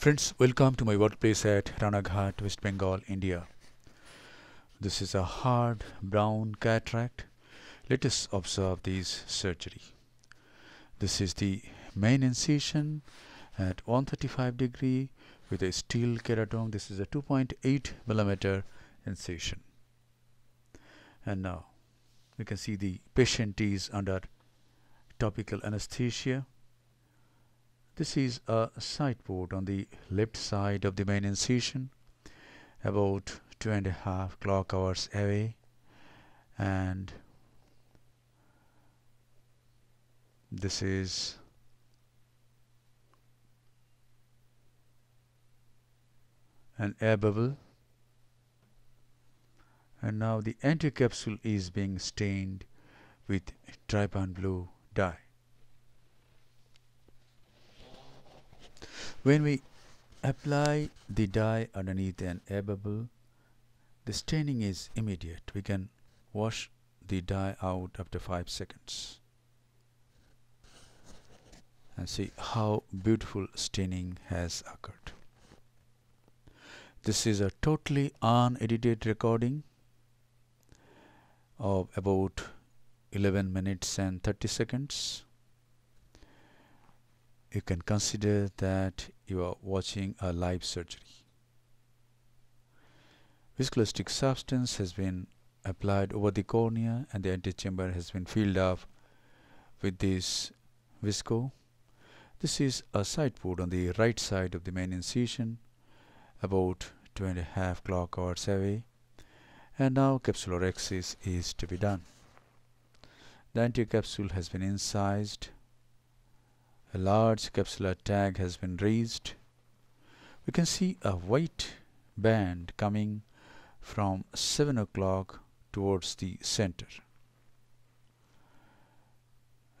Friends, welcome to my workplace at Ranaghat, West Bengal, India. This is a hard brown cataract. Let us observe this surgery. This is the main incision at 135 degree with a steel keratome. This is a 2.8 millimeter incision. And now you can see the patient is under topical anesthesia. This is a side port on the left side of the main incision about two and a half clock hours away and this is an air bubble and now the anterior capsule is being stained with trypan blue dye. When we apply the dye underneath an air bubble, the staining is immediate. We can wash the dye out after 5 seconds. And see how beautiful staining has occurred. This is a totally unedited recording of about 11 minutes and 30 seconds you can consider that you are watching a live surgery viscoelastic substance has been applied over the cornea and the anterior chamber has been filled up with this visco this is a side port on the right side of the main incision about two and a half clock hours away and now capsulorhexis is to be done. The anterior capsule has been incised. A large capsular tag has been raised. We can see a white band coming from 7 o'clock towards the center.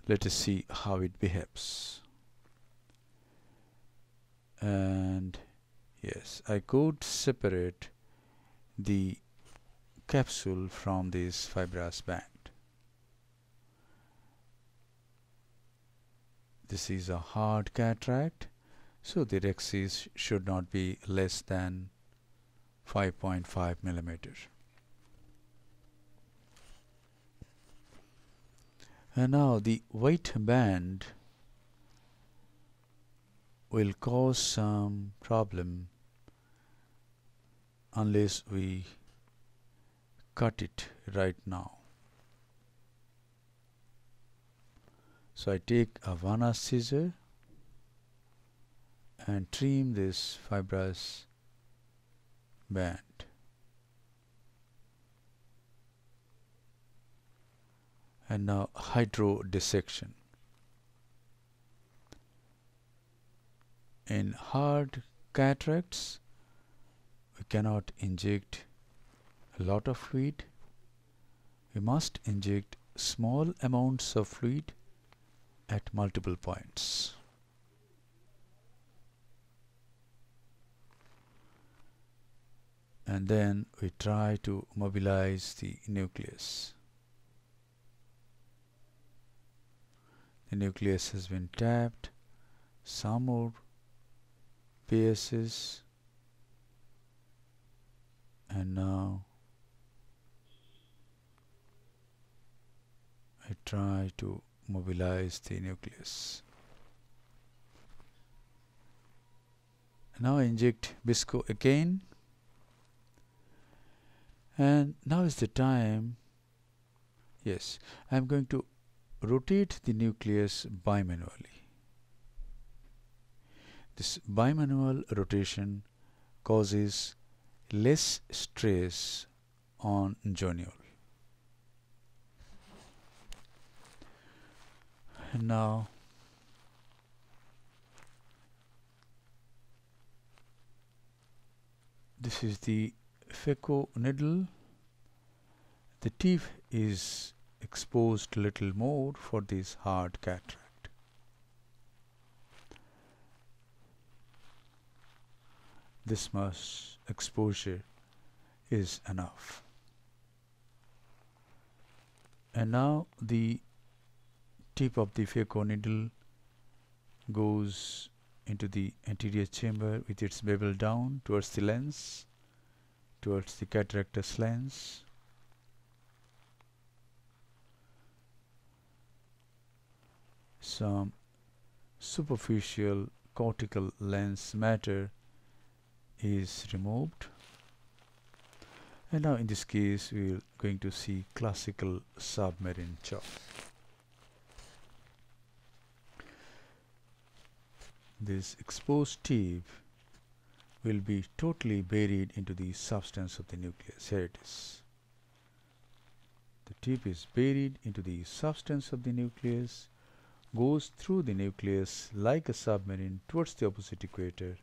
Let us see how it behaves. And yes, I could separate the capsule from this fibrous band. This is a hard cataract, so the rhexis should not be less than 5.5 millimeter. And now the white band will cause some problem unless we cut it right now. So I take a Vannas scissor and trim this fibrous band. And now hydro dissection. In hard cataracts, we cannot inject a lot of fluid we must inject small amounts of fluid at multiple points. And then we try to mobilize the nucleus. The nucleus has been tapped. Some more PSS and now I try to mobilize the nucleus. Now inject visco again. And now is the time yes I am going to rotate the nucleus bimanually. This bimanual rotation causes less stress on zonule and now this is the phaco needle. The tip is exposed little more for this hard cataract. This much exposure is enough. And now the tip of the phaco needle goes into the anterior chamber with its bevel down towards the lens towards the cataractous lens. Some superficial cortical lens matter is removed. And now in this case we are going to see classical submarine chop this exposed tip will be totally buried into the substance of the nucleus. Here it is. The tip is buried into the substance of the nucleus goes through the nucleus like a submarine towards the opposite equator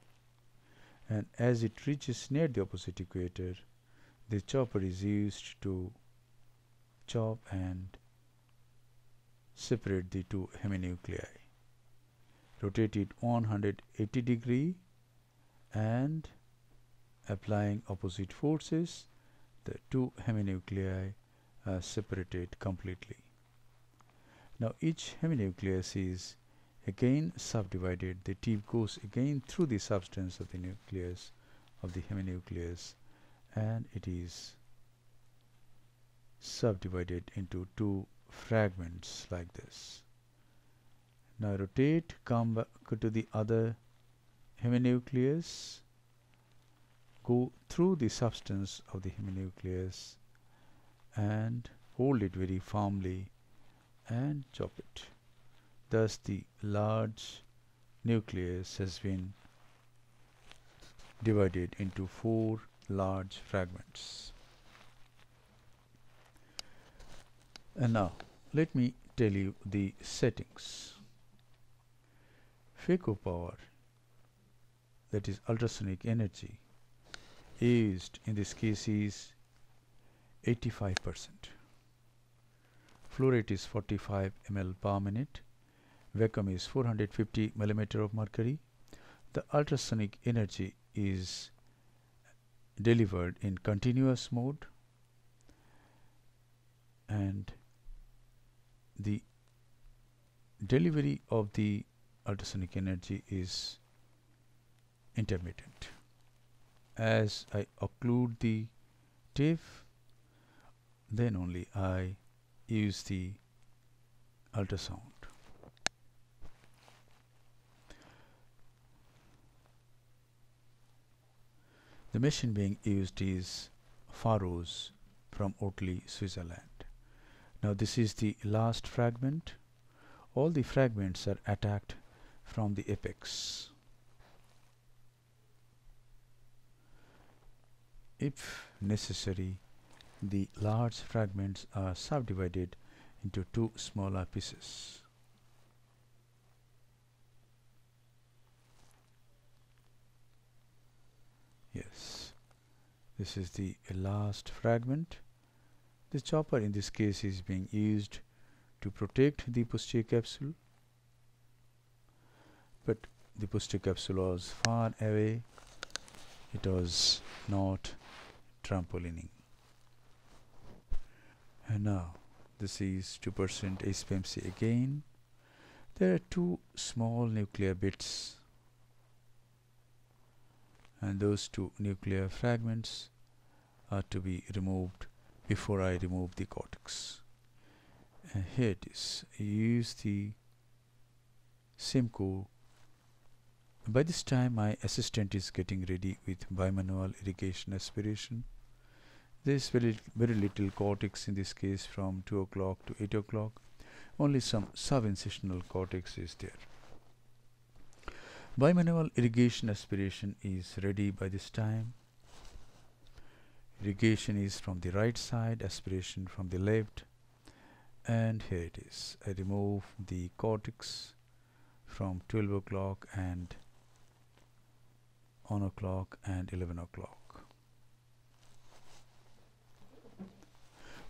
and as it reaches near the opposite equator the chopper is used to chop and separate the two heminuclei rotate it 180 degree and applying opposite forces the two heminuclei are separated completely. Now each heminucleus is again subdivided. The tip goes again through the substance of the nucleus of the heminucleus and it is subdivided into two fragments like this now rotate come back to the other heminucleus go through the substance of the heminucleus and hold it very firmly and chop it. Thus the large nucleus has been divided into four large fragments. And now let me tell you the settings. PHACO power that is ultrasonic energy used in this case is 85 percent. Flow rate is 45 ml per minute. Vacuum is 450 millimeter of mercury. The ultrasonic energy is delivered in continuous mode and the delivery of the ultrasonic energy is intermittent as I occlude the tip then only I use the ultrasound. The machine being used is Faros from Oertli, Switzerland. Now this is the last fragment. All the fragments are attacked from the apex. If necessary, the large fragments are subdivided into two smaller pieces. Yes, this is the last fragment. The chopper in this case is being used to protect the posterior capsule but the posterior capsule was far away. It was not trampolining. And now this is 2% HPMC again. There are two small nuclear bits. And those two nuclear fragments are to be removed before I remove the cortex. And here it is. Use the Simcoe by this time my assistant is getting ready with bimanual irrigation aspiration there's very, very little cortex in this case from 2 o'clock to 8 o'clock. Only some subincisional cortex is there. Bimanual irrigation aspiration is ready by this time. Irrigation is from the right side, aspiration from the left. And here it is. I remove the cortex from 12 o'clock and 1 o'clock and 11 o'clock.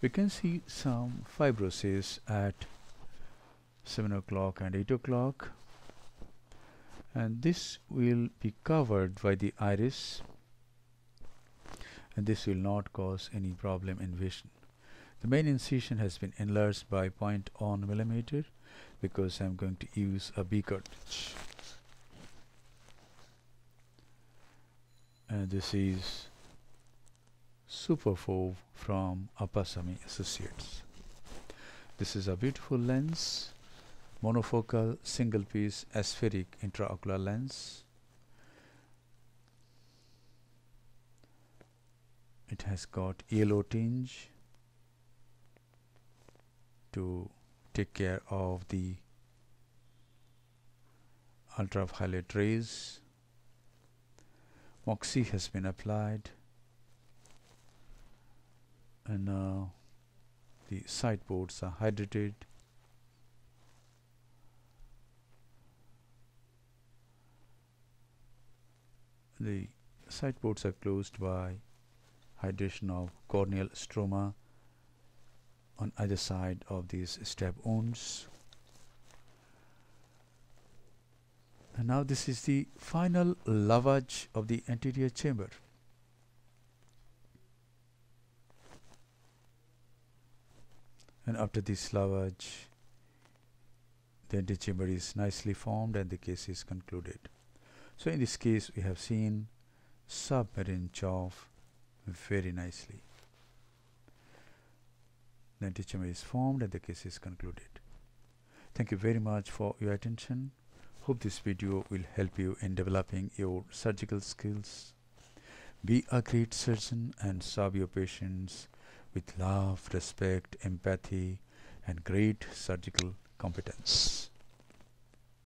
we can see some fibrosis at 7 o'clock and 8 o'clock and this will be covered by the iris and this will not cause any problem in vision. The main incision has been enlarged by 0.1 millimeter because I'm going to use a B cartridge. Uh, this is Superfove from Appasamy Associates. This is a beautiful lens, monofocal single piece aspheric intraocular lens. It has got yellow tinge to take care of the ultraviolet rays. Moxie has been applied. And now the side ports are hydrated. The side ports are closed by hydration of corneal stroma on either side of these stab wounds and now this is the final lavage of the anterior chamber. And after this lavage the anterior chamber is nicely formed and the case is concluded. So in this case we have seen submarine CHOP very nicely. The anterior chamber is formed and the case is concluded. Thank you very much for your attention hope this video will help you in developing your surgical skills be a great surgeon and serve your patients with love, respect, empathy, and great surgical competence.